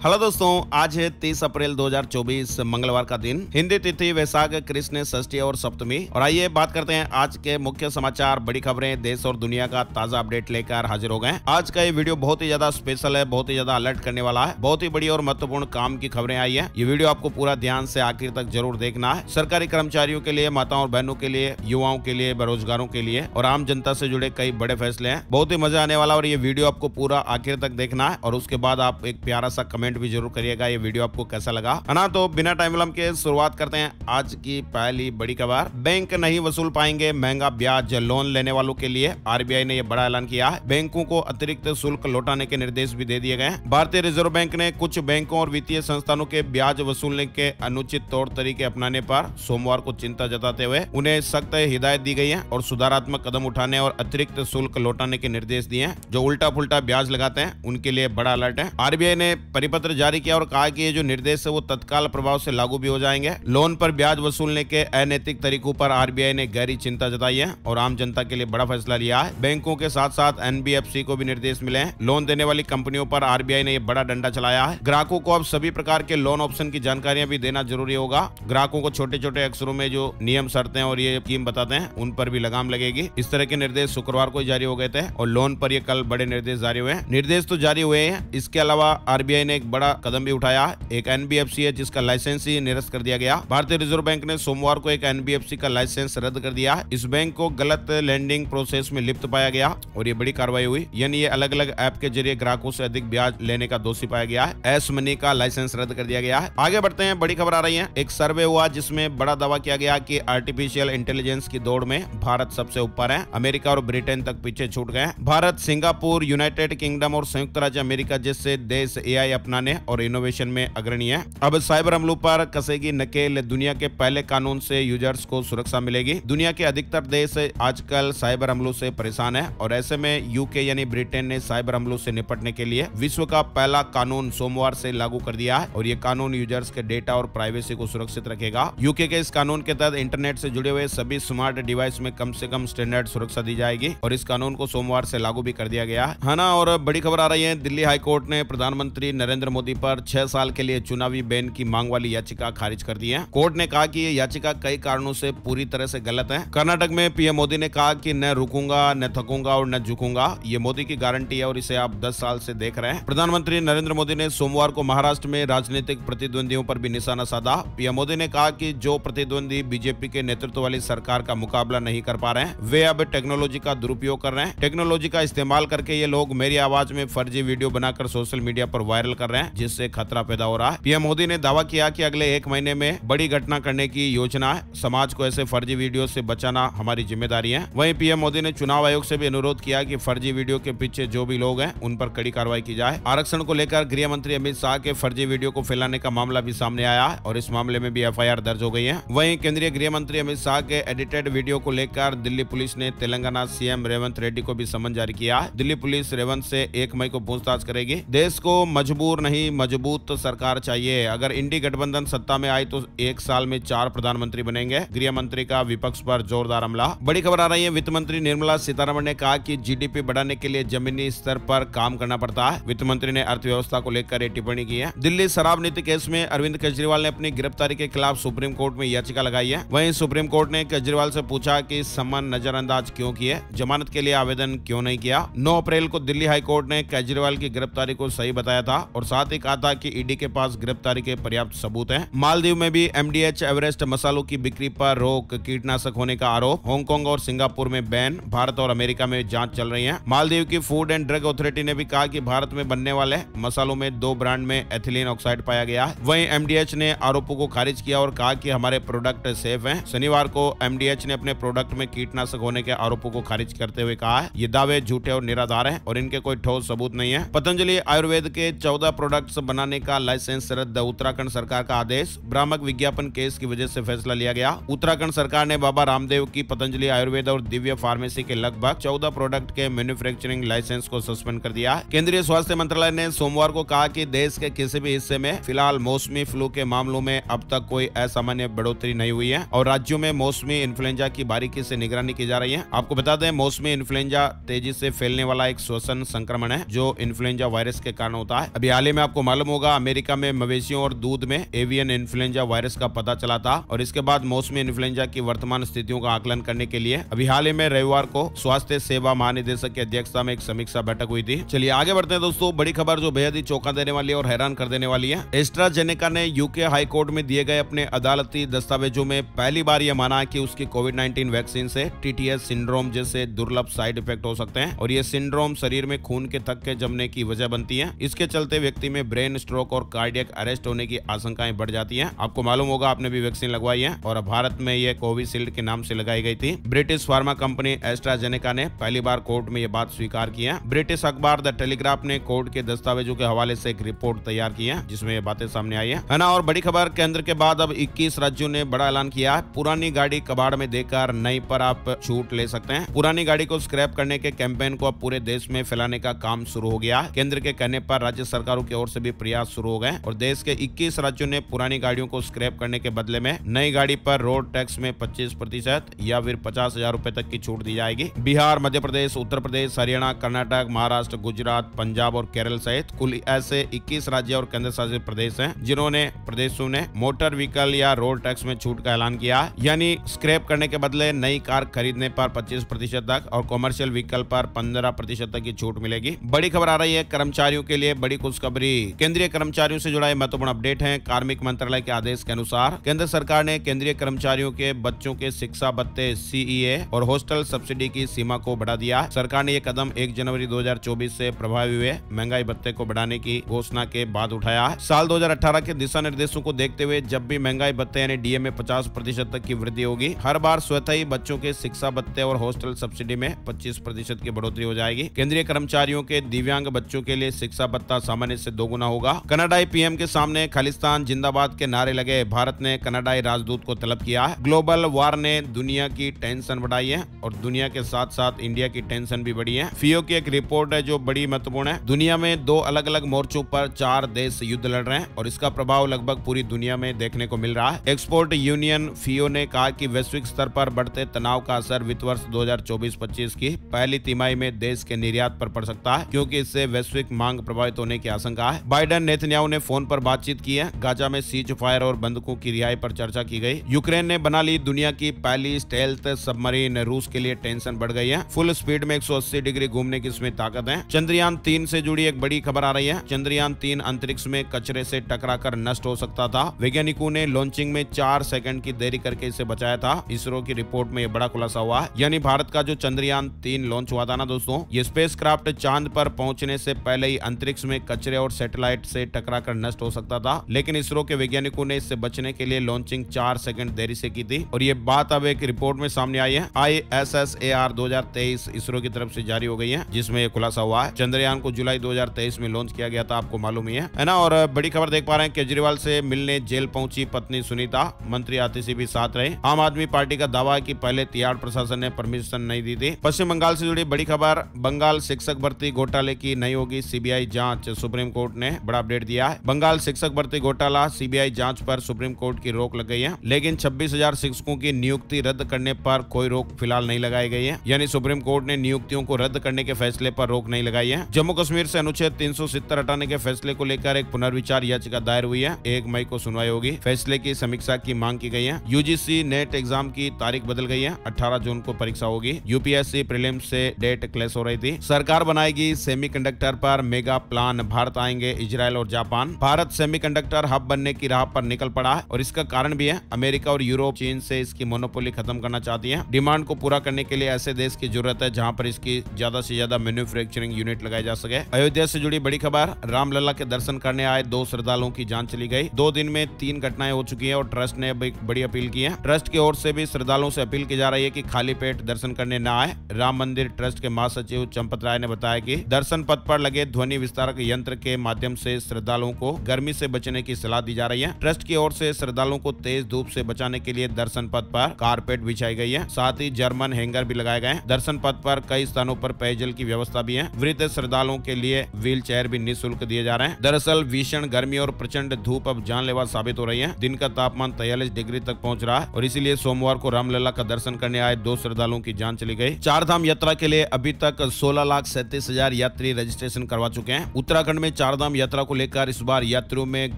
Hello दोस्तों, आज है 30 अप्रैल 2024 मंगलवार का दिन। हिंदी तिथि वैशाख कृष्ण, षष्ठी और सप्तमी। और आइए बात करते हैं आज के मुख्य समाचार, बड़ी खबरें, देश और दुनिया का ताज़ा अपडेट लेकर हाजिर हो गए आज का ये वीडियो बहुत ही ज़्यादा स्पेशल है, बहुत ही ज़्यादा अलर्ट करने वाला है। बहुत ही बड़ी और महत्वपूर्ण काम की खबरें आई है। ये वीडियो आपको पूरा ध्यान से आखिर तक ज़रूर देखना है। सरकारी कर्मचारियों के लिए, माताओं और बहनों के लिए, युवाओं के लिए, बेरोजगारों के लिए और आम जनता से जुड़े कई बड़े फैसले हैं। बहुत ही मज़ा आने वाला और ये वीडियो आपको पूरा आखिर तक देखना है और उसके बाद आप एक प्यारा सा कमेंट कमेंट भी ज़रूर करिएगा, ये वीडियो आपको कैसा लगा? है ना तो बिना टाइम विलंब के शुरुआत करते हैं आज की पहली बड़ी खबर। बैंक नहीं वसूल पाएँगे महँगा ब्याज लोन लेने वालों के लिए। आरबीआई ने यह बड़ा ऐलान किया है। बैंकों को अतिरिक्त शुल्क लौटाने के निर्देश भी दे दिए गए भारतीय रिज़र्व बैंक ने कुछ बैंकों और वित्तीय संस्थानों के ब्याज वसूलने के अनुचित तौर तरीके अपनाने पर सोमवार को चिंता जताते हुए उन्हें सख्त हिदायत दी गई है और सुधारात्मक कदम उठाने और अतिरिक्त शुल्क लौटाने के निर्देश दिए हैं। जो उल्टा पुल्टा ब्याज लगाते हैं, उनके लिए बड़ा अलर्ट है। आरबीआई ने परिपत्र पत्र जारी किया और कहा कि ये जो निर्देश है वो तत्काल प्रभाव से लागू भी हो जाएँगे। लोन पर ब्याज वसूलने के अनैतिक तरीकों पर आरबीआई ने गहरी चिंता जताई है और आम जनता के लिए बड़ा फैसला लिया है। बैंकों के साथ साथ एनबीएफसी को भी निर्देश मिले हैं। लोन देने वाली कंपनियों पर आरबीआई ने यह बड़ा डंडा चलाया है। ग्राहकों को अब सभी प्रकार के लोन ऑप्शन की जानकारियाँ भी देना ज़रूरी होगा। ग्राहकों को छोटे छोटे अक्षरों में जो नियम, शर्तें और ये स्कीम बताते हैं, उन पर भी लगाम लगेगी। इस तरह के निर्देश शुक्रवार को जारी हो गए थे और लोन पर ये कल बड़े निर्देश जारी हुए हैं। निर्देश तो जारी हुए हैं। इसके अलावा आरबीआई ने एक बड़ा कदम भी उठाया। एक एनबीएफसी है, जिसका लाइसेंस ही निरस्त कर दिया गया। भारतीय रिज़र्व बैंक ने सोमवार को एक एनबीएफसी का लाइसेंस रद्द कर दिया। इस बैंक को गलत लैंडिंग प्रोसेस में लिप्त पाया गया और ये बड़ी कार्रवाई हुई। यानी ये अलग अलग ऐप के ज़रिए ग्राहकों से अधिक ब्याज लेने का दोषी पाया गया है। एस मनी का लाइसेंस रद्द कर दिया गया है। आगे बढ़ते हैं, बड़ी खबर आ रही है। एक सर्वे हुआ, जिसमें बड़ा दावा किया गया कि आर्टिफिशियल इंटेलिजेंस की दौड़ में भारत सबसे ऊपर है। अमेरिका और ब्रिटेन तक पीछे छूट गए भारत, सिंगापुर यूनाइटेड किंगडम और संयुक्त राज्य अमेरिका जैसे देश एआई अपनाने और और इनोवेशन में अग्रणी है अब साइबर हमलों पर कसेगी नकेल। दुनिया के पहले कानून से यूज़र्स को सुरक्षा मिलेगी। दुनिया के अधिकतर देश आजकल साइबर हमलों से परेशान है और ऐसे में यूके यानी ब्रिटेन ने साइबर हमलों से निपटने के लिए विश्व का पहला कानून सोमवार से लागू कर दिया है और ये कानून यूज़र्स के डेटा और प्राइवेसी को सुरक्षित रखेगा। यूके के इस कानून के तहत इंटरनेट से जुड़े हुए सभी स्मार्ट डिवाइस में कम से कम स्टैंडर्ड सुरक्षा दी जाएगी और इस कानून को सोमवार से लागू भी कर दिया गया है ना, और बड़ी खबर आ रही है। दिल्ली हाईकोर्ट ने प्रधानमंत्री नरेंद्र मोदी पर पर छह साल के लिए चुनावी बैन की मांग वाली याचिका खारिज कर दी है। कोर्ट ने कहा कि ये याचिका कई कारणों से पूरी तरह से गलत है। कर्नाटक में पीएम मोदी ने कहा कि न रुकूँगा, न थकूँगा और न झुकूँगा। ये मोदी की गारंटी है और इसे आप दस साल से देख रहे हैं। प्रधानमंत्री नरेंद्र मोदी ने सोमवार को महाराष्ट्र में राजनीतिक प्रतिद्वंदियों पर भी निशाना साधा। पीएम मोदी ने कहा कि जो प्रतिद्वंदी बीजेपी के नेतृत्व वाली सरकार का मुकाबला नहीं कर पा रहे हैं, वे अब टेक्नोलॉजी का दुरुपयोग कर रहे हैं। टेक्नोलॉजी का इस्तेमाल करके ये लोग मेरी आवाज़ में फर्जी वीडियो बनाकर सोशल मीडिया पर वायरल कर रहे हैं, जिससे खतरा पैदा हो रहा है। पीएम मोदी ने दावा किया कि अगले एक महीने में बड़ी घटना करने की योजना है। समाज को ऐसे फर्जी वीडियो से बचाना हमारी ज़िम्मेदारी है। वहीं पीएम मोदी ने चुनाव आयोग से भी अनुरोध किया कि फर्जी वीडियो के पीछे जो भी लोग हैं, उन पर कड़ी कार्रवाई की जाए। आरक्षण को लेकर गृह मंत्री अमित शाह के फर्जी वीडियो को फैलाने का मामला भी सामने आया और इस मामले में भी एफआईआर दर्ज हो गई है। वही केंद्रीय गृह मंत्री अमित शाह के एडिटेड वीडियो को लेकर दिल्ली पुलिस ने तेलंगाना सीएम रेवंत रेड्डी को भी समन जारी किया दिल्ली पुलिस रेवंत से एक मई को पूछताछ करेगी। देश को मजबूर नहीं, मज़बूत सरकार चाहिए। अगर इंडी गठबंधन सत्ता में आई तो एक साल में चार प्रधानमंत्री बनेंगे। गृह मंत्री का विपक्ष पर जोरदार हमला। बड़ी खबर आ रही है, वित्त मंत्री निर्मला सीतारमण ने कहा कि जीडीपी बढ़ाने के लिए जमीनी स्तर पर काम करना पड़ता है। वित्त मंत्री ने अर्थव्यवस्था को लेकर टिप्पणी की है। दिल्ली शराब नीति केस में अरविंद केजरीवाल ने अपनी गिरफ्तारी के खिलाफ सुप्रीम कोर्ट में याचिका लगाई है। वहीं सुप्रीम कोर्ट ने केजरीवाल से पूछा कि सम्मान नजरअंदाज क्यों किए? जमानत के लिए आवेदन क्यों नहीं किया? नौ अप्रैल को दिल्ली हाईकोर्ट ने केजरीवाल की गिरफ्तारी को सही बताया था और साथ ही कहा था कि ईडी के पास गिरफ्तारी के पर्याप्त सबूत हैं। मालदीव में भी एमडीएच एवरेस्ट मसालों की बिक्री पर रोक, कीटनाशक होने का आरोप। हांगकांग और सिंगापुर में बैन, भारत और अमेरिका में जाँच चल रही है। मालदीव की फ़ूड एंड ड्रग अथॉरिटी ने भी कहा कि भारत में बनने वाले मसालों में दो ब्रांड में एथिलीन ऑक्साइड पाया गया है। वहीं एमडीएच ने आरोपों को खारिज किया और कहा कि हमारे प्रोडक्ट सेफ़ हैं। शनिवार को एमडीएच ने अपने प्रोडक्ट में कीटनाशक होने के आरोपों को खारिज करते हुए कहा है। ये दावे झूठे और निराधार हैं और इनके कोई ठोस सबूत नहीं है। पतंजलि आयुर्वेद के चौदह प्रोडक्ट्स बनाने का लाइसेंस रद्द, उत्तराखंड सरकार का आदेश। भ्रामक विज्ञापन केस की वजह से फैसला लिया गया। उत्तराखंड सरकार ने बाबा रामदेव की पतंजलि आयुर्वेद और दिव्य फार्मेसी के लगभग चौदह प्रोडक्ट के मैन्युफैक्चरिंग लाइसेंस को सस्पेंड कर दिया केंद्रीय स्वास्थ्य मंत्रालय ने सोमवार को कहा की देश के किसी भी हिस्से में फ़िलहाल मौसमी फ्लू के मामलों में अब तक कोई असामान्य बढ़ोतरी नहीं हुई है और राज्यों में मौसमी इन्फ्लुएंजा की बारीकी से निगरानी की जा रही है। आपको बता दें, मौसमी इन्फ्लुएंजा तेज़ी से फैलने वाला एक श्वसन संक्रमण है, जो इन्फ्लुएंजा वायरस के कारण होता है। अभी हाल ही में आपको मालूम होगा, अमेरिका में मवेशियों और दूध में एवियन इन्फ्लुएंजा वायरस का पता चला था और इसके बाद मौसमी इन्फ्लुएंजा की वर्तमान स्थितियों का आकलन करने के लिए अभी हाल ही में रविवार को स्वास्थ्य सेवा महानिदेशक की अध्यक्षता में एक समीक्षा बैठक हुई थी। चलिए आगे बढ़ते हैं दोस्तों, बड़ी खबर जो बेहद ही चौंका देने वाली है और हैरान कर देने वाली है। एस्ट्राजेनेका ने यूके हाईकोर्ट में दिए गए अपने अदालती दस्तावेजों में पहली बार यह माना कि उसकी कोविड नाइन्टीन वैक्सीन से टीटीएस सिंड्रोम जैसे दुर्लभ साइड इफ़ेक्ट हो सकते हैं और ये सिंड्रोम शरीर में खून के थक के जमने की वजह बनती है। इसके चलते व्यक्ति में ब्रेन स्ट्रोक और कार्डियक अरेस्ट होने की आशंकाएँ बढ़ जाती है। आपको मालूम होगा, आपने भी वैक्सीन लगवाई है और भारत में ये कोविशील्ड के नाम से लगाई गई थी। ब्रिटिश फार्मा कंपनी एस्ट्राजेनेका ने पहली बार कोर्ट में ये बात स्वीकार की है। ब्रिटिश अखबार द टेलीग्राफ ने कोर्ट के दस्तावेजों के हवाले से एक रिपोर्ट तैयार की है, जिसमें ये बातें सामने आई है। ना, और बड़ी खबर, केंद्र के बाद अब 21 राज्यों ने बड़ा ऐलान किया है। पुरानी गाड़ी कबाड़ में देकर नई पर आप छूट ले सकते हैं। पुरानी गाड़ी को स्क्रैप करने के कैंपेन को अब पूरे देश में फैलाने का काम शुरू हो गया केंद्र के कहने पर राज्य सरकारों की ओर से भी प्रयास शुरू हो गए और देश के 21 राज्यों ने पुरानी गाड़ियों को स्क्रैप करने के बदले में नई गाड़ी पर रोड टैक्स में 25 प्रतिशत या फिर पचास हज़ार रूपए तक की छूट दी जाएगी। बिहार, मध्य प्रदेश, उत्तर प्रदेश, हरियाणा, कर्नाटक, महाराष्ट्र, गुजरात, पंजाब और केरल सहित कुल ऐसे इक्कीस राज्य और केंद्र शासित प्रदेश है जिन्होंने प्रदेशों ने मोटर व्हीकल या रोड टैक्स में छूट का ऐलान किया। यानी स्क्रैप करने के बदले नई कार खरीदने पर पच्चीस प्रतिशत तक और कॉमर्शियल व्हीकल पर पंद्रह प्रतिशत तक की छूट मिलेगी। बड़ी खबर आ रही है, कर्मचारियों के लिए बड़ी खुशखबरी केंद्रीय कर्मचारियों से जुड़ा महत्वपूर्ण अपडेट है। कार्मिक मंत्रालय के आदेश के अनुसार केंद्र सरकार ने केंद्रीय कर्मचारियों के बच्चों के शिक्षा भत्ते सीईए और हॉस्टल सब्सिडी की सीमा को बढ़ा दिया। सरकार ने यह कदम एक जनवरी 2024 से प्रभावी हुए। महँगाई भत्ते को बढ़ाने की घोषणा के बाद उठाया। साल 2018 के दिशा निर्देशों को देखते हुए जब भी महँगाई भत्ते यानी डीए में पचास प्रतिशत तक की वृद्धि होगी, हर बार स्वतः ही बच्चों के शिक्षा भत्ते और हॉस्टल सब्सिडी में पच्चीस प्रतिशत की बढ़ोतरी हो जाएगी। केंद्रीय कर्मचारियों के दिव्यांग बच्चों के लिए शिक्षा भत्ता सामान्य से दोगुना होगा। कनाडाई पीएम के सामने खालिस्तान जिंदाबाद के नारे लगे। भारत ने कनाडाई राजदूत को तलब किया है। ग्लोबल वार ने दुनिया की टेंशन बढ़ाई है और दुनिया के साथ साथ इंडिया की टेंशन भी बढ़ी है। फियो की एक रिपोर्ट है जो बड़ी महत्वपूर्ण है। दुनिया में दो अलग अलग मोर्चों पर चार देश युद्ध लड़ रहे हैं और इसका प्रभाव लगभग पूरी दुनिया में देखने को मिल रहा है। एक्सपोर्ट यूनियन फियो ने कहा कि वैश्विक स्तर पर बढ़ते तनाव का असर वित्त वर्ष 2024-25 की पहली तिमाही में देश के निर्यात पर पड़ सकता है, क्योंकि इससे वैश्विक मांग प्रभावित होने की आशंका है। बाइडन नेतन्याहू ने फ़ोन पर बातचीत की है। गाजा में सीज फायर और बंदूकों की रिहाई पर चर्चा की गई। यूक्रेन ने बना ली दुनिया की पहली स्टेल्थ सबमरीन। रूस के लिए टेंशन बढ़ गई है। फुल स्पीड में 180 डिग्री घूमने की इसमें ताकत है। चंद्रयान तीन से जुड़ी एक बड़ी खबर आ रही है। चंद्रयान तीन अंतरिक्ष में कचरे से टकराकर नष्ट हो सकता था। वैज्ञानिकों ने लॉन्चिंग में चार सेकंड की देरी करके इसे बचाया था। इसरो की रिपोर्ट में यह बड़ा खुलासा हुआ है। यानी भारत का जो चंद्रयान तीन लॉन्च हुआ था ना दोस्तों, ये स्पेस चाँद पर पहुँचने से पहले ही अंतरिक्ष में कचरे और सैटेलाइट से टकराकर नष्ट हो सकता था, लेकिन इसरो के वैज्ञानिकों ने इससे बचने के लिए लॉन्चिंग चार सेकंड देरी से की थी। और ये बात अब एक रिपोर्ट में सामने आई है। I S S A R दो हज़ार तेईस इसरो की तरफ़ से जारी हो गई है, जिसमें खुलासा हुआ है। चंद्रयान को जुलाई 2023 में लॉन्च किया गया था, आपको मालूम ही है। ना? और बड़ी खबर देख पा रहे हैं, केजरीवाल से मिलने जेल पहुँची पत्नी सुनीता, मंत्री आतिशी भी साथ रहे। आम आदमी पार्टी का दावा है की पहले तिहाड़ प्रशासन ने परमिशन नहीं दी थी। पश्चिम बंगाल से जुड़ी बड़ी खबर, बंगाल शिक्षक भर्ती घोटाले की नहीं होगी, सीबीआई जाँच, सुप्रीम कोर्ट ने बड़ा अपडेट दिया है। बंगाल शिक्षक भर्ती घोटाला, सीबीआई जाँच पर सुप्रीम कोर्ट की रोक लग गई है। लेकिन छब्बीस शिक्षकों की नियुक्ति रद्द करने पर कोई रोक फ़िलहाल नहीं लगाई गई है। यानी सुप्रीम कोर्ट ने नियुक्तियों को रद्द करने के फैसले पर रोक नहीं लगाई है। जम्मू कश्मीर से अनुच्छेद तीन सौ सत्तर हटाने के फैसले को लेकर एक पुनर्विचार याचिका दायर हुई है। एक मई को सुनवाई होगी। फैसले की समीक्षा की मांग की गई है। यूजीसी नेट एग्ज़ाम की तारीख बदल गई है। 18 जून को परीक्षा होगी। यूपीएससी प्रीलिम्स से डेट क्लेस हो रही थी। सरकार बनाएगी सेमीकंडक्टर पर मेगा प्लान। भारत आएँगे इजराइल और जापान। भारत सेमीकंडक्टर हब बनने की राह पर निकल पड़ा है और इसका कारण भी है। अमेरिका और यूरोप, चीन से इसकी मोनोपोली खत्म करना चाहती है। डिमांड को पूरा करने के लिए ऐसे देश की ज़रूरत है जहाँ पर इसकी ज़्यादा से ज़्यादा मैन्युफैक्चरिंग यूनिट लगाई जा सके। अयोध्या से जुड़ी बड़ी खबर, रामलला के दर्शन करने आए दो श्रद्धालुओं की जान चली गई। दो दिन में तीन घटनाएँ हो चुकी है और ट्रस्ट ने एक बड़ी अपील की है। ट्रस्ट की ओर से भी श्रद्धालुओं से अपील की जा रही है कि खाली पेट दर्शन करने न आए। राम मंदिर ट्रस्ट के महासचिव चंपत राय ने बताया कि दर्शन पथ पर लगे ध्वनि विस्तारक यंत्र के माध्यम से श्रद्धालुओं को गर्मी से बचने की सलाह दी जा रही है। ट्रस्ट की ओर से श्रद्धालुओं को तेज धूप से बचाने के लिए दर्शन पथ पर कारपेट बिछाई गई है। साथ ही जर्मन हैंगर भी लगाए गए दर्शन पथ पर कई स्थानों पर पेयजल की व्यवस्था भी है। वृद्ध श्रद्धालुओं के लिए व्हील चेयर भी निःशुल्क दिए जा रहे हैं। दरअसल भीषण गर्मी और प्रचंड धूप अब जानलेवा साबित हो रही है। दिन का तापमान तैयलीस डिग्री तक पहुँच रहा है और इसीलिए सोमवार को रामलला का दर्शन करने आए दो श्रद्धालुओं की जान चली गई। चार धाम यात्रा के लिए अभी तक सोलह लाख सैंतीस हज़ार यात्री रजिस्ट्रेशन करवा चुके हैं। उत्तराखंड में चारधाम यात्रा को लेकर इस बार यात्रियों में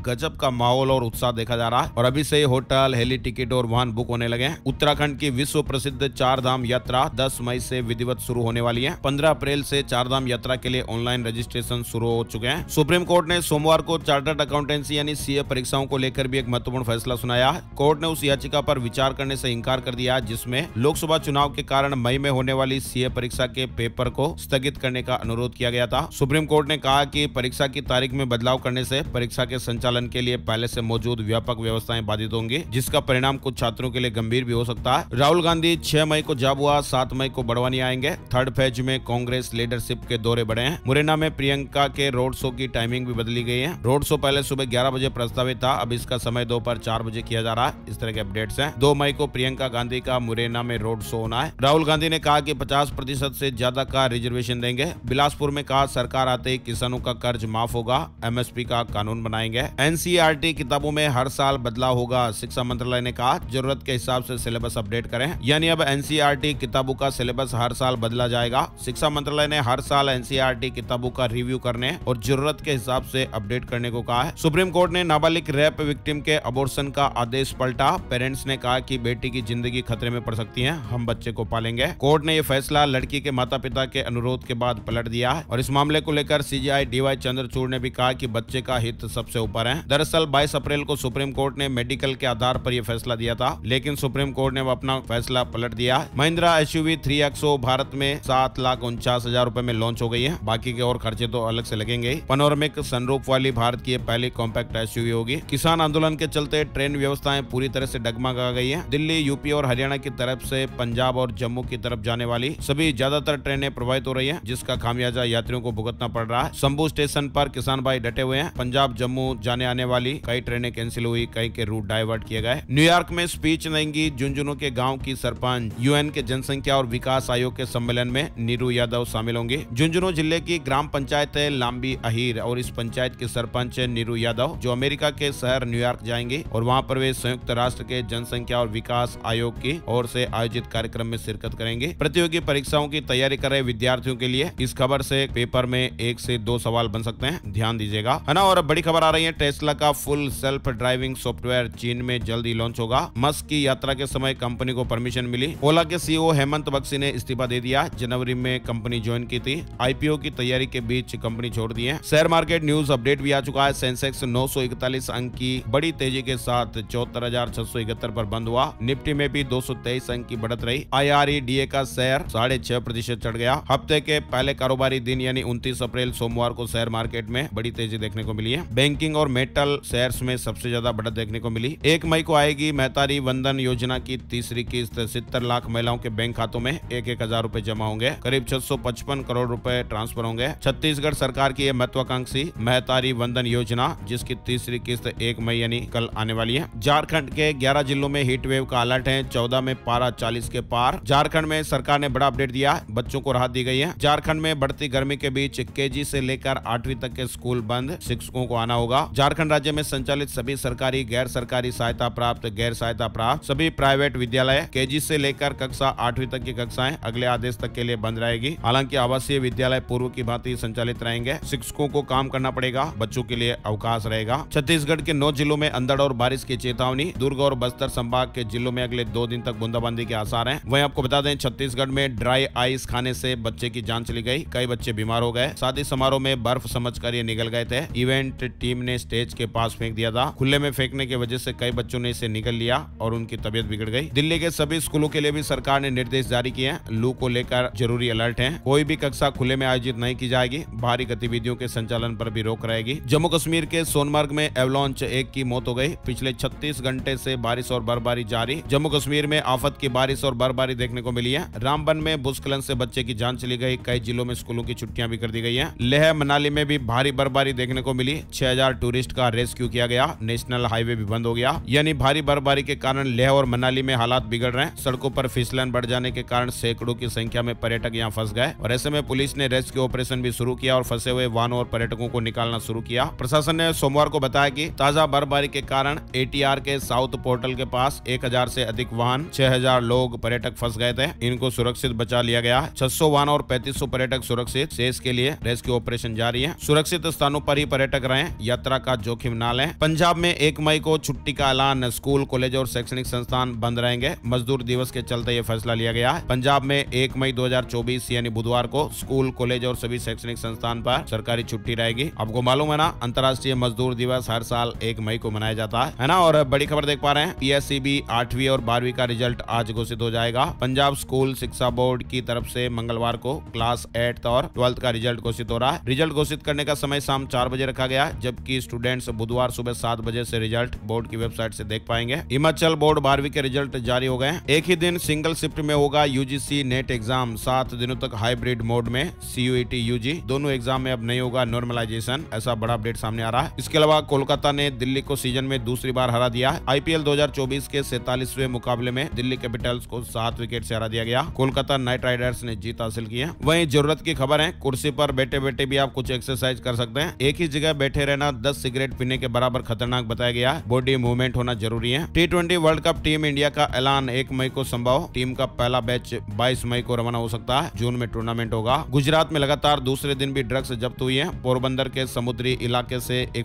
गजब का माहौल और उत्साह देखा जा रहा है। और अभी से होटल, हेली टिकट और वाहन बुक होने लगे हैं। उत्तराखंड की विश्व प्रसिद्ध चार धाम यात्रा 10 मई से विधिवत शुरू होने वाली है। 15 अप्रैल से चार धाम यात्रा के लिए ऑनलाइन रजिस्ट्रेशन शुरू हो चुके हैं। सुप्रीम कोर्ट ने सोमवार को चार्टर्ड अकाउंटेंसी यानी सीए परीक्षाओं को लेकर भी एक महत्वपूर्ण फैसला सुनाया कोर्ट ने उस याचिका पर विचार करने से इंकार कर दिया जिसमें लोकसभा चुनाव के कारण मई में होने वाली सीए परीक्षा के पेपर को स्थगित करने का अनुरोध किया गया था। सुप्रीम कोर्ट ने कहा कि परीक्षा की तारीख में बदलाव करने से परीक्षा के संचालन के लिए पहले से मौजूद व्यापक व्यवस्थाएँ बाधित होंगी, जिसका परिणाम कुछ छात्रों के लिए गंभीर भी हो सकता है। राहुल गांधी छह मई को जाबुआ सात मई को बड़वानी आएँगे। थर्ड फ़ेज़ में कांग्रेस लीडरशिप के दौरे बढ़े हैं। मुरैना में प्रियंका के रोड शो की टाइमिंग भी बदली गई है। रोड शो पहले सुबह ग्यारह बजे प्रस्तावित था, अब इसका समय दोपहर चार बजे किया जा रहा है। इस तरह के अपडेट्स हैं। दो मई को प्रियंका गांधी का मुरैना में रोड शो होना है। राहुल गांधी ने कहा कि पचास प्रतिशत ज़्यादा का रिजर्वेशन देंगे। बिलासपुर में कहा, सरकार आते ही किसानों का कर्ज माफ़ होगा एमएसपी का कानून बनाएँगे। एनसीईआरटी किताबों में हर साल बदलाव होगा, शिक्षा मंत्रालय ने कहा। ज़रूरत के हिसाब से सिलेबस अपडेट करें। यानी अब एनसीईआरटी किताबों का सिलेबस हर साल बदला जाएगा। शिक्षा मंत्रालय ने हर साल एनसीईआरटी किताबों का रिव्यू करने और ज़रूरत के हिसाब से अपडेट करने को कहा है। सुप्रीम कोर्ट ने नाबालिग रेप विक्टिम के अबोर्शन का आदेश पलटा। पेरेंट्स ने कहा कि बेटी की ज़िंदगी खतरे में पड़ सकती है। हम बच्चे को पालेंगे। कोर्ट ने यह फैसला लड़की के माता पिता के अनुरोध के बाद पलट दिया और इस मामले को लेकर सीजीआई डीवाई चंद्रचूड़ ने भी कहा कि बच्चे का हित सबसे ऊपर है। दरअसल 22 अप्रैल को सुप्रीम कोर्ट ने मेडिकल के आधार पर यह फैसला दिया था, लेकिन सुप्रीम कोर्ट ने अपना फैसला पलट दिया। महिंद्रा एस यू भारत में सात लाख उनचास हज़ार रूपए में लॉन्च हो गई है। बाकी के और खर्चे तो अलग से लगेंगे पनोरमिक सनरूप वाली भारत की पहली कॉम्पैक्ट एस होगी। किसान आंदोलन के चलते ट्रेन व्यवस्थाएँ पूरी तरह से डगमगा गई है। दिल्ली, यूपी और हरियाणा की तरफ़ से पंजाब और जम्मू की तरफ़ जाने वाली सभी ज़्यादातर ट्रेनें प्रभावित हो रही है, जिसका खामियाजा यात्रियों को भुगतना पड़ रहा है। शंभू स्टेशन पर किसान भाई डटे हुए हैं। पंजाब, जम्मू जाने आने वाली कई ट्रेनें कैंसिल हुई, कई के रूट डाइवर्ट किए गए। न्यूयॉर्क में स्पीच देंगी झुंझुनू के गाँव की सरपंच। यूएन के जनसंख्या और विकास आयोग के सम्मेलन में नीरू यादव शामिल होंगे। झुंझुनू ज़िले की ग्राम पंचायत है लाम्बी अहिर और इस पंचायत के सरपंच नीरू यादव जो अमेरिका के शहर न्यूयॉर्क जाएँगे और वहाँ पर वे संयुक्त राष्ट्र के जनसंख्या और विकास आयोग की ओर से आयोजित कार्यक्रम में शिरकत करेंगे। प्रतियोगी परीक्षाओं की तैयारी कर रहे विद्यार्थियों के लिए इस खबर से पेपर में एक से दो सवाल बन सकते हैं ध्यान दीजिएगा। है ना? और बड़ी खबर आ रही है टेस्ला का फुल सेल्फ ड्राइविंग सॉफ्टवेयर चीन में जल्दी लॉन्च होगा। मस्क की यात्रा के समय कंपनी को परमिशन मिली। ओला के सीईओ हेमंत बक्सी ने इस्तीफा दे दिया। जनवरी में कंपनी ज्वाइन की थी। आईपीओ की तैयारी के बीच कंपनी छोड़ दी है। शेयर मार्केट न्यूज़ अपडेट भी आ चुका है। सेंसेक्स नौ सौ इकतालीस अंक की बड़ी तेज़ी के साथ चौहत्तर पर बंद हुआ। निफ्टी में भी दो सौ तेईस अंक की बढ़त रही। आई का शेयर साढ़े छह प्रतिशत चढ़ गया। हफ़्ते के पहले कारोबारी दिन यानी उनतीस अप्रैल सोमवार को शेयर मार्केट में बड़ी तेज़ी देखने को मिली है। बैंकिंग और मेटल शेयर्स में सबसे ज़्यादा बढ़त देखने को मिली। एक मई को आएगी मेहतारी वंदन योजना की तीसरी किस्त। सितर लाख महिलाओं के बैंक खातों में एक एक हज़ार रूपए जमा होंगे। करीब छह सौ पचपन करोड़ रुपए ट्रांसफ़र होंगे। छत्तीसगढ़ सरकार की महत्वाकांक्षी महतारी वंदन योजना, जिसकी तीसरी किस्त एक मई यानी कल आने वाली है। झारखंड के ग्यारह जिलों में हीट वेव का अलर्ट है। चौदह में पारा चालीस के पार। झारखंड में सरकार ने बड़ा अपडेट दिया। बच्चों को राहत दी गई है। झारखंड में बढ़ती गर्मी के बीच के से लेकर आठवीं तक के स्कूल बंद। शिक्षकों को आना होगा। झारखंड राज्य में संचालित सभी सरकारी गैर सरकारी सहायता प्राप्त गैर सहायता प्राप्त सभी प्राइवेट विद्यालय के से लेकर कक्षा आठवीं तक की कक्षाएँ अगले आदेश तक के लिए बंद रहेगी। हालाँकि आवासीय विद्यालय पूर्व की भांति संचालित रहेंगे। शिक्षकों को काम करना पड़ेगा। बच्चों के लिए अवकाश रहेगा। छत्तीसगढ़ के नौ जिलों में अंधड़ और बारिश की चेतावनी। दुर्ग और बस्तर संभाग के जिलों में अगले दो दिन तक बूंदाबांदी के आसार हैं। वहीं आपको बता दें, छत्तीसगढ़ में ड्राई आइस खाने से बच्चे की जान चली गई। कई बच्चे बीमार हो गए। शादी समारोह में बर्फ़ समझ कर ये निकल गए थे। इवेंट टीम ने स्टेज के पास फेंक दिया था। खुले में फेंकने की वजह से कई बच्चों ने इसे निकल लिया और उनकी तबियत बिगड़ गई। दिल्ली के सभी स्कूलों के लिए भी सरकार ने निर्देश जारी किए लू को लेकर ज़रूरी अलर्ट है। कोई भी कक्षा खुले में आयोजित नहीं की जाएगी। भारी गतिविधियों के संचालन पर भी रोक रहेगी। जम्मू कश्मीर के सोनमर्ग में एवलॉन्च एक की मौत हो गई। पिछले 36 घंटे से बारिश और बर्फबारी जारी। जम्मू कश्मीर में आफत की बारिश और बर्फबारी देखने को मिली है। रामबन में भूस्खलन से बच्चे की जान चली गई। कई जिलों में स्कूलों की छुट्टियाँ भी कर दी गई है। लेह मनाली में भी भारी बर्फबारी देखने को मिली। छह हज़ार टूरिस्ट का रेस्क्यू किया गया। नेशनल हाईवे भी बंद हो गया। यानी भारी बर्फबारी के कारण लेह और मनाली में हालात बिगड़ रहे हैं। सड़कों पर फिसलन बढ़ जाने के कारण सैकड़ों की संख्या में पर्यटक यहाँ फंस गए। और ऐसे में पुलिस ने रेस्क्यू ऑपरेशन भी शुरू किया और फंसे हुए वाहनों और पर्यटकों को निकालना शुरू किया। प्रशासन ने सोमवार को बताया की ताज़ा बर्फबारी के कारण एटीआर के साउथ पोर्टल के पास एक से अधिक वाहन, छह हज़ार लोग पर्यटक फंस गए थे। इनको सुरक्षित बचा लिया गया। छह वाहन और पैंतीस पर्यटक सुरक्षित। शेष के लिए रेस्क्यू ऑपरेशन जारी है। सुरक्षित स्थानों पर ही पर्यटक रहें, यात्रा का जोखिम न लें। पंजाब में एक मई को छुट्टी का ऐलान, स्कूल, कॉलेज और शैक्षणिक संस्थान बंद रहेंगे। मजदूर दिवस के चलते ये फैसला लिया गया है। पंजाब में एक मई 2024 यानी बुधवार को, स्कूल, कॉलेज और सभी शैक्षणिक संस्थान पर सरकारी छुट्टी रहेगी। आपको मालूम है ना, अंतर्राष्ट्रीय मजदूर दिवस हर साल एक मई को मनाया जाता है। ना? और बड़ी खबर देख पा रहे हैं, पीएससीबी आठवीं और बारहवीं का रिज़ल्ट आज घोषित हो जाएगा। पंजाब स्कूल शिक्षा बोर्ड की तरफ़ से मंगलवार को क्लास एट्थ और ट्वेल्थ का रिज़ल्ट घोषित हो रहा है। रिज़ल्ट घोषित करने का समय शाम चार बजे रखा गया जबकि स्टूडेंट्स बुधवार सुबह सात बजे से रिज़ल्ट बोर्ड की वेबसाइट से देख पाएँगे। हिमाचल बोर्ड बारहवीं के रिज़ल्ट जारी हो गए एक ही दिन सिंगल शिफ्ट में होगा यूजीसी नेट एग्ज़ाम सात दिनों तक हाइब्रिड मोड में सीयूटी यूजी दोनों एग्ज़ाम में अब नहीं होगा नॉर्मलाइजेशन ऐसा बड़ा अपडेट सामने आ रहा है। इसके अलावा कोलकाता ने दिल्ली को सीज़न में दूसरी बार हरा दिया आईपीएल 2024 के सैतालीसवें मुकाबले में दिल्ली कैपिटल्स को सात विकेट से हरा दिया गया। कोलकाता नाइट राइडर्स ने जीत हासिल की है। वहीं ज़रूरत की खबर है, कुर्सी पर बैठे बैठे भी आप कुछ एक्सरसाइज कर सकते हैं। एक ही जगह बैठे रहना, दस सिगरेट पीने के बराबर खतरनाक बताया गया। बॉडी मूवमेंट होना ज़रूरी है। T twenty world cup team India का ऐलान एक मई को संभव। टीम का पहला बैच बाईस मई को रवाना हो सकता है। जून में टूर्नामेंट होगा। गुजरात में लगातार दूसरे दिन भी ड्रग्स जब्त हुई है। पोरबंदर के समुद्री इलाके से एक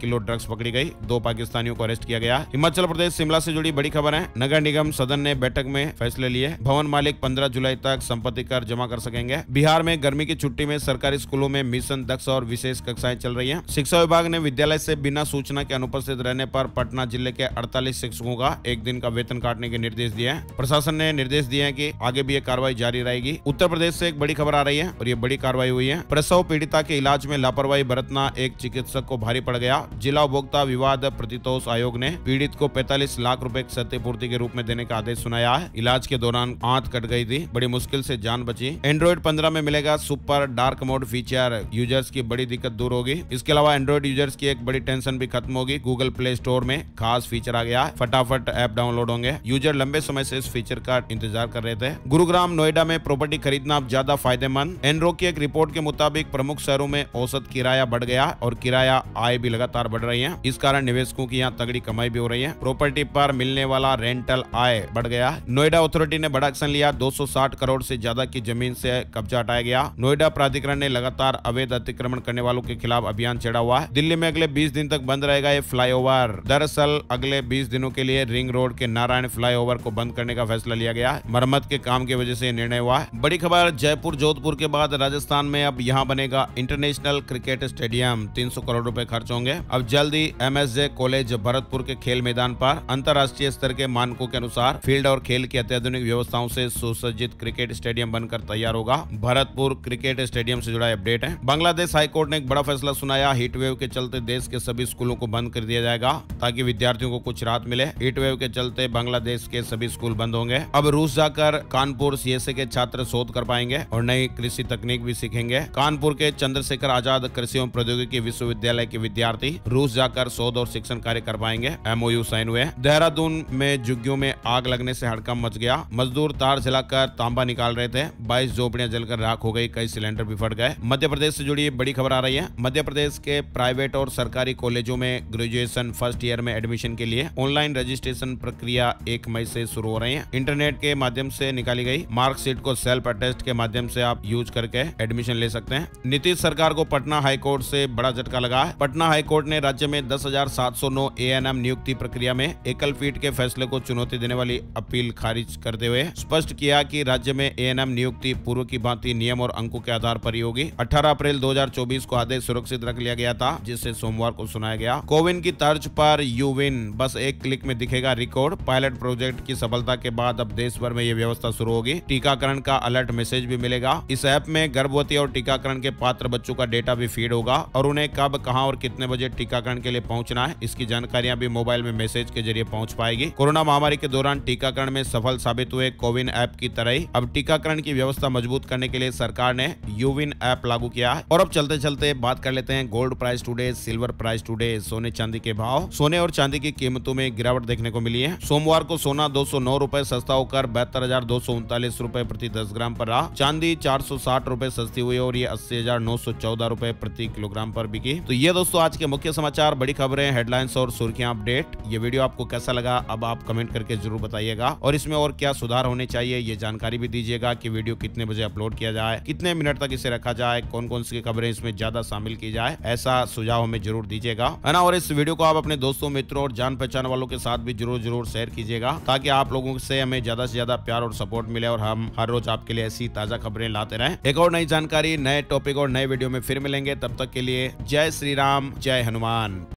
किलो ड्रग्स पकड़ी गई। दो पाकिस्तानियों को अरेस्ट किया गया। हिमाचल प्रदेश शिमला से जुड़ी बड़ी खबर है। नगर निगम सदन ने बैठक में फैसले लिए। भवन मालिक पंद्रह जुलाई तक संपत्ति कर जमा कर सकेंगे। बिहार में गर्मी की छुट्टी में सरकारी स्कूलों में मिशन दक्ष और विशेष कक्षाएँ चल रही हैं। शिक्षा विभाग ने विद्यालय से बिना सूचना के अनुपस्थित रहने पर पटना ज़िले के 48 शिक्षकों का एक दिन का वेतन काटने के निर्देश दिए हैं। प्रशासन ने निर्देश दिए हैं कि आगे भी ये कार्रवाई जारी रहेगी। उत्तर प्रदेश से एक बड़ी खबर आ रही है और ये बड़ी कार्रवाई हुई है। प्रसव पीड़िता के इलाज में लापरवाही बरतना एक चिकित्सक को भारी पड़ गया। जिला उपभोक्ता विवाद प्रतितोष आयोग ने पीड़ित को पैतालीस लाख रूपए क्षतिपूर्ति के रूप में देने का आदेश सुनाया है। इलाज के दौरान आंत कट गई थी। बड़ी मुश्किल से जान बची। एंड्रॉइड पंद्रह में मिलेगा super dark mode feature. Users की बड़ी दिक्कत दूर होगी। इसके अलावा एंड्रॉइड यूज़र्स की एक बड़ी टेंशन भी खत्म होगी। गूगल प्ले स्टोर में खास फीचर आ गया फटाफट ऐप डाउनलोड होंगे। यूज़र लंबे समय से इस फीचर का इंतज़ार कर रहे थे। गुरुग्राम नोएडा में प्रॉपर्टी खरीदना अब ज़्यादा फ़ायदेमंद। एनरो की एक रिपोर्ट के मुताबिक प्रमुख शहरों में औसत किराया बढ़ गया और किराया आय भी लगातार बढ़ रही है। इस कारण निवेशकों की यहाँ तगड़ी कमाई भी हो रही है। प्रॉपर्टी पर मिलने वाला रेंटल आय बढ़ गया। नोएडा अथॉरिटी ने बड़ा एक्शन लिया। 260 करोड़ से ज़्यादा की ज़मीन से कब्जा हटाया गया। नोएडा प्राधिकरण ने लगातार अवैध अतिक्रमण करने वालों के खिलाफ अभियान चढ़ा हुआ है। दिल्ली में अगले 20 दिन तक बंद रहेगा ये फ्लाईओवर। दरअसल, अगले 20 दिनों के लिए रिंग रोड के नारायण फ्लाईओवर को बंद करने का फैसला लिया गया है। मरम्मत के काम की वजह से निर्णय हुआ है। बड़ी खबर, जयपुर जोधपुर के बाद राजस्थान में अब यहाँ बनेगा इंटरनेशनल क्रिकेट स्टेडियम। तीन सौ करोड़ रूपए खर्च होंगे। अब जल्द ही एम कॉलेज भरतपुर के खेल मैदान पर अंतर्राष्ट्रीय स्तर के मानकों के अनुसार फ़ील्ड और खेल की अत्याधुनिक व्यवस्थाओं से सुसज्जित क्रिकेट स्टेडियम बनकर तैयार होगा। भरतपुर क्रिकेट स्टेडियम से जुड़ा अपडेट है। बांग्लादेश हाईकोर्ट ने एक बड़ा फैसला सुनाया। हीट वेव के चलते देश के सभी स्कूलों को बंद कर दिया जाएगा ताकि विद्यार्थियों को कुछ राहत मिले। हीट वेव के चलते बांग्लादेश के सभी स्कूल बंद होंगे। अब रूस जाकर कानपुर सीएसए के छात्र शोध कर पाएँगे और नई कृषि तकनीक भी सीखेंगे। कानपुर के चंद्रशेखर आज़ाद कृषि एवं प्रौद्योगिकी विश्वविद्यालय के विद्यार्थी रूस जाकर शोध और शिक्षण कार्य कर पाएँगे। एमओयू साइन हुए। देहरादून में झुग्गियों में आग लगने से हड़कम मच गया। मजदूर तार जलाकर तांबा निकाल रहे थे। बाईस झोपड़ियाँ जलकर राख हो गई। कई सिलेंडर भी फट गए। मध्य प्रदेश से जुड़ी बड़ी खबर आ रही है। मध्य प्रदेश के प्राइवेट और सरकारी कॉलेजों में ग्रेजुएशन फ़र्स्ट ईयर में एडमिशन के लिए ऑनलाइन रजिस्ट्रेशन प्रक्रिया एक मई से शुरू हो रही है। इंटरनेट के माध्यम से निकाली गई मार्कशीट को सेल्फ अटेस्ट के माध्यम से आप यूज़ करके एडमिशन ले सकते हैं। नीतीश सरकार को पटना हाईकोर्ट से बड़ा झटका लगा है। पटना हाईकोर्ट ने राज्य में दस हज़ार सात सौ नौ ए एन एम नियुक्ति प्रक्रिया में एकल पीठ के फैसले को चुनौती देने वाली अपील खारिज करते हुए स्पष्ट किया कि राज्य में ए एन एम नियुक्ति पूर्व की भांति नियम और अंकों के आधार पर ही होगी। 18 अप्रैल 2024 को आदेश सुरक्षित रख लिया गया था जिसे सोमवार को सुनाया गया। कोविन की तर्ज पर यू विन। बस एक क्लिक में दिखेगा रिकॉर्ड। पायलट प्रोजेक्ट की सफलता के बाद अब देश भर में ये व्यवस्था शुरू होगी। टीकाकरण का अलर्ट मैसेज भी मिलेगा। इस ऐप में गर्भवती और टीकाकरण के पात्र बच्चों का डेटा भी फ़ीड होगा और उन्हें कब, कहाँ और कितने बजे टीकाकरण के लिए पहुँचना है, इसकी जानकारियाँ भी मोबाइल में मैसेज के ज़रिए पहुँच पाएगी। कोरोना महामारी के दौरान टीकाकरण में सफल साबित हुए कोविन ऐप की तरह ही, अब टीकाकरण की व्यवस्था मज़बूत करने के लिए सरकार ने यूविन ऐप लागू किया है और अब चलते चलते बात कर लेते हैं। Gold price today, silver price today, सोने चांदी के भाव। सोने और चांदी की कीमतों में गिरावट देखने को मिली है। सोमवार को सोना दो सौ सस्ता होकर बहत्तर हज़ार दो सौ उनतालीस रूपए प्रति दस ग्राम पर रहा। चांदी चार सौ साठ रूपए सस्ती हुई और ये अस्सी हज़ार नौ सौ चौदह रूपए प्रति किलोग्राम पर बिकी। तो ये दोस्तों आज के मुख्य समाचार, बड़ी खबरें हेडलाइंस और सुर्खियाँ अपडेट ये वीडियो आपको कैसा लगा, अब आप कमेंट करके ज़रूर बताइएगा। और इसमें और क्या सुधार होने चाहिए, ये जानकारी भी दीजिएगा कि वीडियो कितने बजे अपलोड किया जाए, कितने मिनट तक इसे रखा जाए कौन कौन सी खबरें खबरें इसमें ज़्यादा शामिल की जाए, ऐसा सुझाव हमें ज़रूर दीजिएगा, है ना? और इस वीडियो को आप अपने दोस्तों, मित्रों और जान पहचान वालों के साथ भी ज़रूर ज़रूर शेयर कीजिएगा, ताकि आप लोगों से हमें ज़्यादा से ज़्यादा प्यार और सपोर्ट मिले और हम हर रोज आपके लिए ऐसी ताज़ा खबरें लाते रहे। एक और नई जानकारी, नए टॉपिक और नए वीडियो में फिर मिलेंगे। तब तक के लिए जय श्री राम, जय हनुमान।